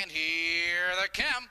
And here they come.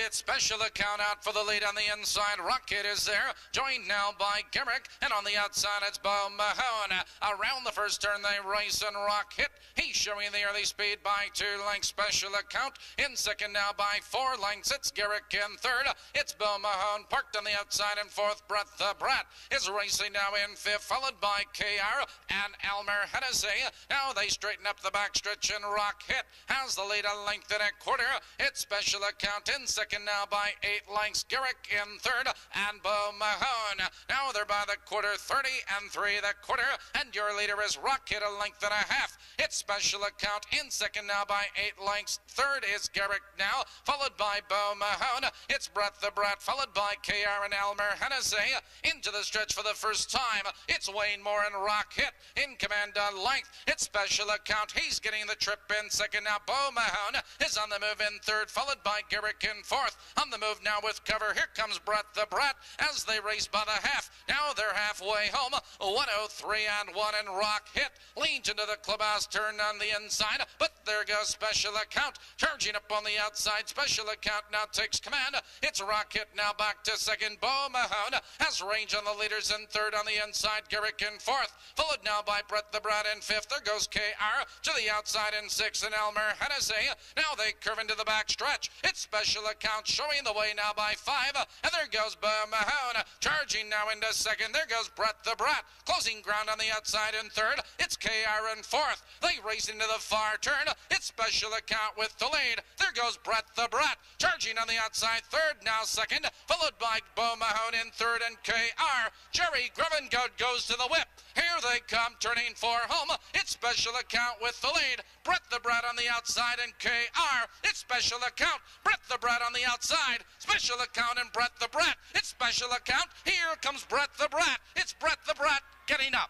It's special account out for the lead on the inside. Rock Hit is there, joined now by Garrick. And on the outside, it's Bo Mahone. Around the first turn, they race and rock hit. He's showing the early speed by two lengths. Special account in second now by four lengths. It's Garrick in third. It's Bo Mahone parked on the outside in fourth. Brett the Brat is racing now in fifth, followed by KR and Elmer Hennessy. Now they straighten up the backstretch and rock hit. Has the lead a length and a quarter. It's special account in second now by eight lengths. Garrick in third and Bo Mahone. Now they're by the quarter, 30 and three the quarter. And your leader is Rock Hit, a length and a half. It's special account in second now by eight lengths. Third is Garrick now, followed by Bo Mahone. It's Brett the Brat, followed by KR and Elmer Hennessy. Into the stretch for the first time. It's Wayne Moore and Rock Hit in command on length. It's special account. He's getting the trip in second now. Bo Mahone is on the move in third, followed by Garrick in fourth. On the move now with cover. Here comes Brett the Brat as they race by the half. Now they're halfway home. 103 and 1 and Rock Hit leans into the clubhouse turn on the inside. But there goes Special Account charging up on the outside. Special Account now takes command. It's Rock Hit now back to second. Bo Mahone has range on the leaders in third on the inside. Garrick in fourth. Followed now by Brett the Brat in fifth. There goes KR to the outside in sixth and Elmer Hennessy. Now they curve into the back stretch. It's Special Account showing the way now by five. And there goes Bo Mahone charging now into second. There goes Brett the Brat closing ground on the outside in third. It's KR in fourth. They race into the far turn. It's Special Account with the lead. There goes Brett the Brat charging on the outside third. Now second. Followed by Bo Mahone in third and KR. Jerry Grevengoat goes to the whip. Here they come, turning for home. It's special account with the lead. Brett the Brat on the outside and KR. Special account. Brett the Brat on the outside. Special account and Brett the Brat. It's special account. Here comes Brett the Brat. It's Brett the Brat getting up.